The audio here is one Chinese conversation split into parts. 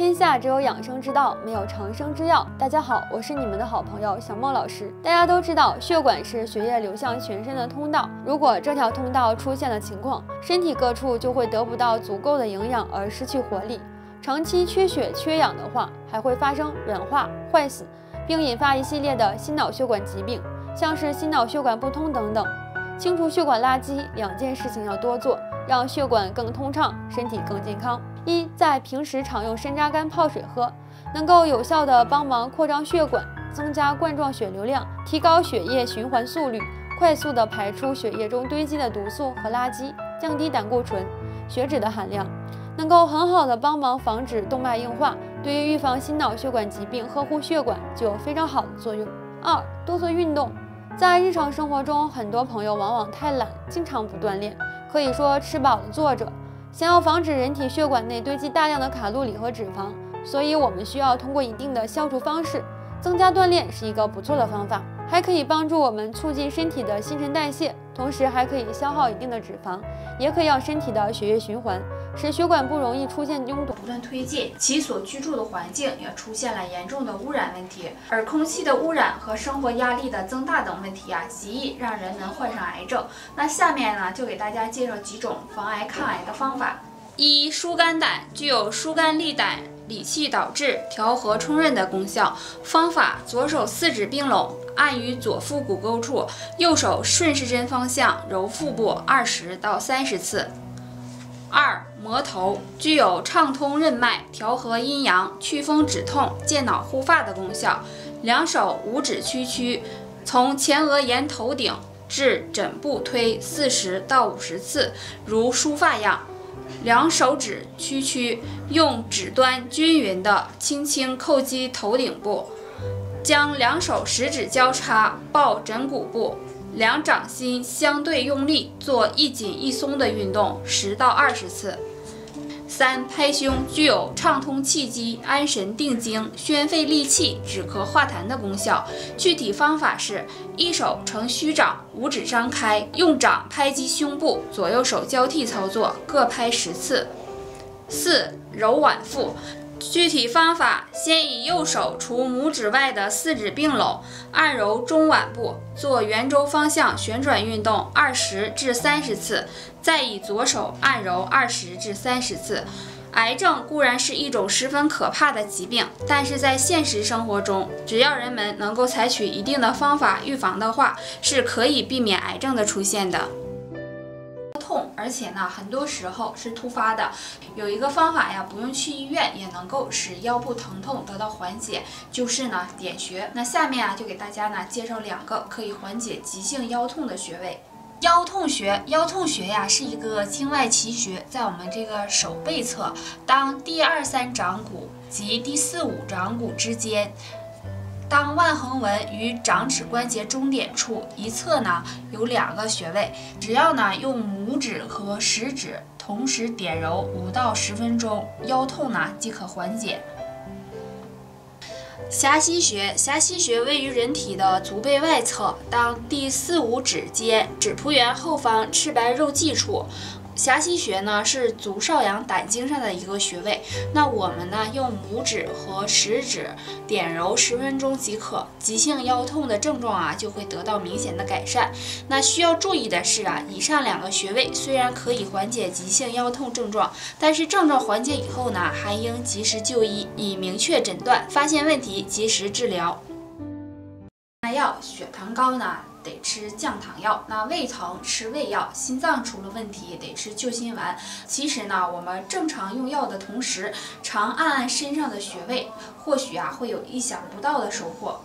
天下只有养生之道，没有长生之药。大家好，我是你们的好朋友小莫老师。大家都知道，血管是血液流向全身的通道。如果这条通道出现了情况，身体各处就会得不到足够的营养而失去活力。长期缺血缺氧的话，还会发生软化、坏死，并引发一系列的心脑血管疾病，像是心脑血管不通等等。清除血管垃圾，两件事情要多做，让血管更通畅，身体更健康。一，在平时常用山楂干泡水喝，能够有效的帮忙扩张血管，增加冠状血流量，提高血液循环速率，快速的排出血液中堆积的毒素和垃圾，降低胆固醇、血脂的含量，能够很好的帮忙防止动脉硬化，对于预防心脑血管疾病、呵护血管就有非常好的作用。二，多做运动，在日常生活中，很多朋友往往太懒，经常不锻炼，可以说吃饱了坐着。想要防止人体血管内堆积大量的卡路里和脂肪，所以我们需要通过一定的消除方式，增加锻炼是一个不错的方法，还可以帮助我们促进身体的新陈代谢，同时还可以消耗一定的脂肪，也可以让身体的血液循环。使血管不容易出现拥堵。不断推进，其所居住的环境也出现了严重的污染问题，而空气的污染和生活压力的增大等问题啊，极易让人们患上癌症。那下面呢，就给大家介绍几种防癌抗癌的方法。一、疏肝胆，具有疏肝利胆、理气导滞、调和冲任的功效。方法：左手四指并拢，按于左腹股沟处，右手顺时针方向揉腹部二十到三十次。二、磨头具有畅通任脉、调和阴阳、祛风止痛、健脑护发的功效。两手五指屈曲，从前额沿头顶至枕部推四十到五十次，如梳发样。两手指屈曲，用指端均匀的轻轻叩击头顶部，将两手食指交叉抱枕骨部。两掌心相对用力，做一紧一松的运动，十到二十次。三拍胸具有畅通气机、安神定惊、宣肺利气、止咳化痰的功效。具体方法是：一手呈虚掌，五指张开，用掌拍击胸部，左右手交替操作，各拍十次。四揉脘腹。具体方法：先以右手除拇指外的四指并拢，按揉中脘部，做圆周方向旋转运动二十至三十次，再以左手按揉二十至三十次。癌症固然是一种十分可怕的疾病，但是在现实生活中，只要人们能够采取一定的方法预防的话，是可以避免癌症的出现的。痛，而且呢，很多时候是突发的。有一个方法呀，不用去医院也能够使腰部疼痛得到缓解，就是呢点穴。那下面啊，就给大家呢介绍两个可以缓解急性腰痛的穴位。腰痛穴，腰痛穴呀是一个经外奇穴，在我们这个手背侧，当第二三掌骨及第四五掌骨之间。当腕横纹与掌指关节中点处一侧呢有两个穴位，只要呢用拇指和食指同时点揉五到十分钟，腰痛呢即可缓解。狭溪穴，狭溪穴位于人体的足背外侧，当第四五指尖指蹼缘后方赤白肉际处。狭溪穴呢是足少阳胆经上的一个穴位，那我们呢用拇指和食指点揉十分钟即可，急性腰痛的症状啊就会得到明显的改善。那需要注意的是啊，以上两个穴位虽然可以缓解急性腰痛症状，但是症状缓解以后呢，还应及时就医，以明确诊断，发现问题及时治疗。那药血糖高呢？得吃降糖药，那胃疼吃胃药，心脏出了问题得吃救心丸。其实呢，我们正常用药的同时，常按按身上的穴位，或许啊会有意想不到的收获。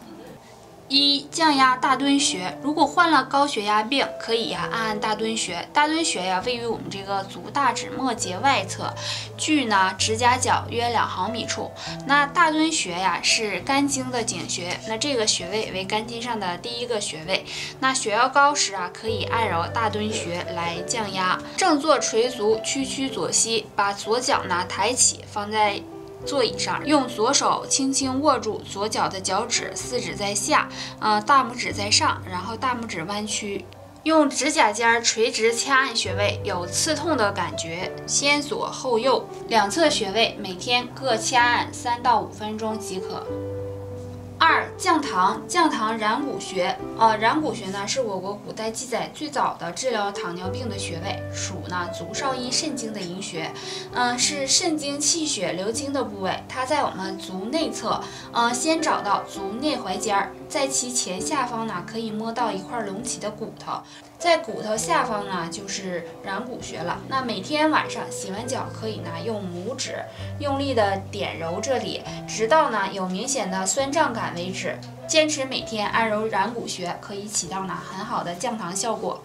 一降压大敦穴，如果患了高血压病，可以呀按按大敦穴。大敦穴呀位于我们这个足大趾末节外侧，距呢指甲角约两毫米处。那大敦穴呀是肝经的井穴，那这个穴位为肝经上的第一个穴位。那血压高时啊，可以按揉大敦穴来降压。正坐垂足，屈曲左膝，把左脚呢抬起，放在。座椅上，用左手轻轻握住左脚的脚趾，四指在下，呃，大拇指在上，然后大拇指弯曲，用指甲尖垂直掐按穴位，有刺痛的感觉，先左后右两侧穴位，每天各掐按三到五分钟即可。二降糖，降糖然骨穴，呃，然骨穴呢是我国古代记载最早的治疗糖尿病的穴位，属呢足少阴肾经的阴穴，嗯，是肾经气血流经的部位。它在我们足内侧，嗯，先找到足内踝尖儿，在其前下方呢可以摸到一块隆起的骨头。在骨头下方呢，就是软骨穴了。那每天晚上洗完脚，可以呢用拇指用力的点揉这里，直到呢有明显的酸胀感为止。坚持每天按揉软骨穴，可以起到呢很好的降糖效果。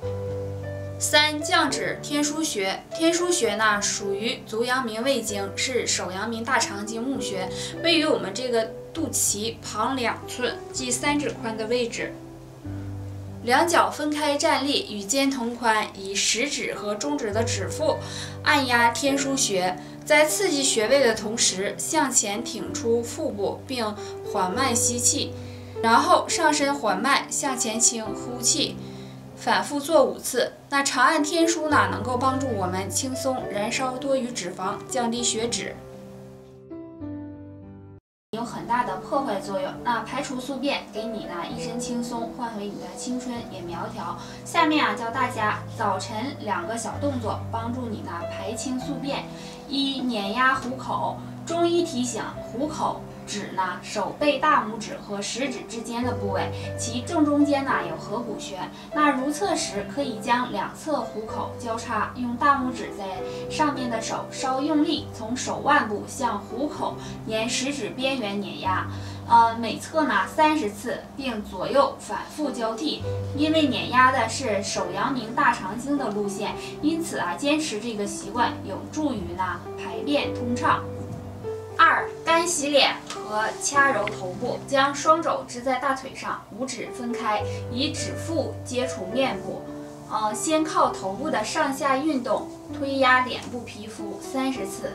三降指天枢穴，天枢穴呢属于足阳明胃经，是手阳明大肠经募穴，位于我们这个肚脐旁两寸，即三指宽的位置。两脚分开站立，与肩同宽，以食指和中指的指腹按压天枢穴，在刺激穴位的同时，向前挺出腹部，并缓慢吸气，然后上身缓慢向前倾，呼气，反复做五次。那长按天枢呢，能够帮助我们轻松燃烧多余脂肪，降低血脂。有很大的破坏作用。那排除宿便，给你呢一身轻松，换回你的青春也苗条。下面啊教大家早晨两个小动作，帮助你呢排清宿便。一碾压虎口。中医提醒，虎口。指呢手背大拇指和食指之间的部位，其正中间呢有合谷穴。那如厕时，可以将两侧虎口交叉，用大拇指在上面的手稍用力，从手腕部向虎口沿食指边缘碾压，呃，每侧呢三十次，并左右反复交替。因为碾压的是手阳明大肠经的路线，因此啊，坚持这个习惯有助于呢排便通畅。二干洗脸和掐揉头部，将双肘支在大腿上，五指分开，以指腹接触面部。呃，先靠头部的上下运动推压脸部皮肤三十次，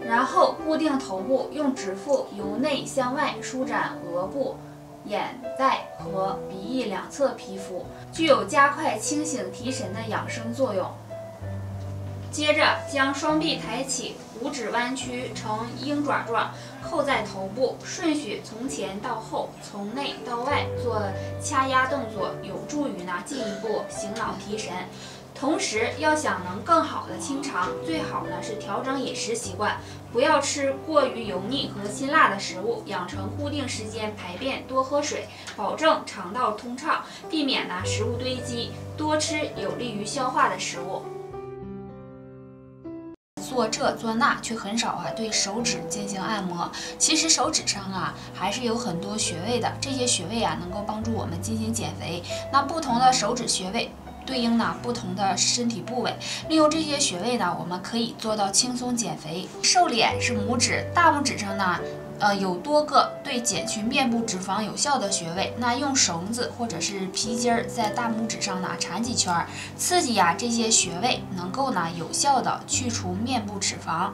然后固定头部，用指腹由内向外舒展额部、眼袋和鼻翼两侧皮肤，具有加快清醒提神的养生作用。接着将双臂抬起。五指弯曲成鹰爪状，扣在头部，顺序从前到后，从内到外做掐压动作，有助于呢进一步醒脑提神。同时，要想能更好的清肠，最好呢是调整饮食习惯，不要吃过于油腻和辛辣的食物，养成固定时间排便，多喝水，保证肠道通畅，避免呢食物堆积，多吃有利于消化的食物。做这做那，却很少啊对手指进行按摩。其实手指上啊还是有很多穴位的，这些穴位啊能够帮助我们进行减肥。那不同的手指穴位对应呢不同的身体部位，利用这些穴位呢，我们可以做到轻松减肥。瘦脸是拇指，大拇指上呢。呃，有多个对减去面部脂肪有效的穴位，那用绳子或者是皮筋儿在大拇指上呢缠几圈，刺激呀这些穴位，能够呢有效的去除面部脂肪。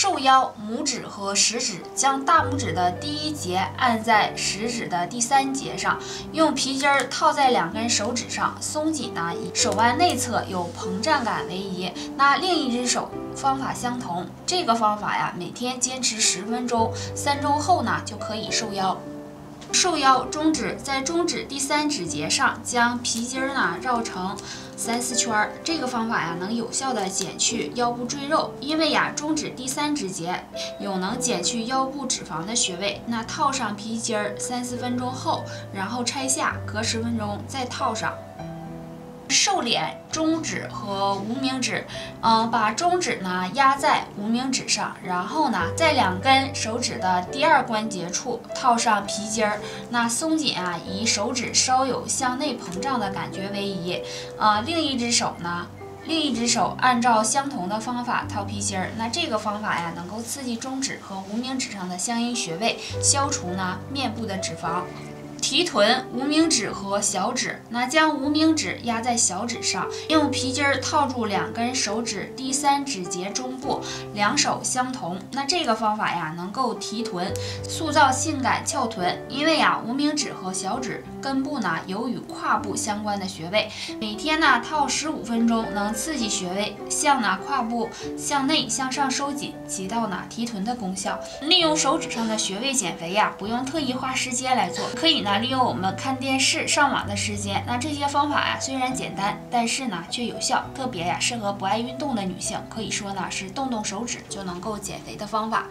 瘦腰，拇指和食指将大拇指的第一节按在食指的第三节上，用皮筋儿套在两根手指上，松紧呢，以手腕内侧有膨胀感为宜。那另一只手方法相同，这个方法呀，每天坚持十分钟，三周后呢就可以瘦腰。瘦腰，中指在中指第三指节上将皮筋儿呢绕成三四圈儿，这个方法呀能有效的减去腰部赘肉，因为呀中指第三指节有能减去腰部脂肪的穴位。那套上皮筋儿三四分钟后，然后拆下，隔十分钟再套上。瘦脸，中指和无名指，嗯，把中指呢压在无名指上，然后呢，在两根手指的第二关节处套上皮筋儿，那松紧啊，以手指稍有向内膨胀的感觉为宜。啊，另一只手呢，另一只手按照相同的方法套皮筋儿，那这个方法呀，能够刺激中指和无名指上的相应穴位，消除呢面部的脂肪。提臀、无名指和小指，那将无名指压在小指上，用皮筋儿套住两根手指第三指节中部，两手相同。那这个方法呀，能够提臀，塑造性感翘臀。因为呀，无名指和小指根部呢有与胯部相关的穴位，每天呢套十五分钟，能刺激穴位，向呢胯部向内向上收紧，起到呢提臀的功效。利用手指上的穴位减肥呀，不用特意花时间来做，可以呢利用我们看电视、上网的时间。那这些方法呀虽然简单，但是呢却有效，特别呀适合不爱运动的女性，可以说呢是动动手指就能够减肥的方法。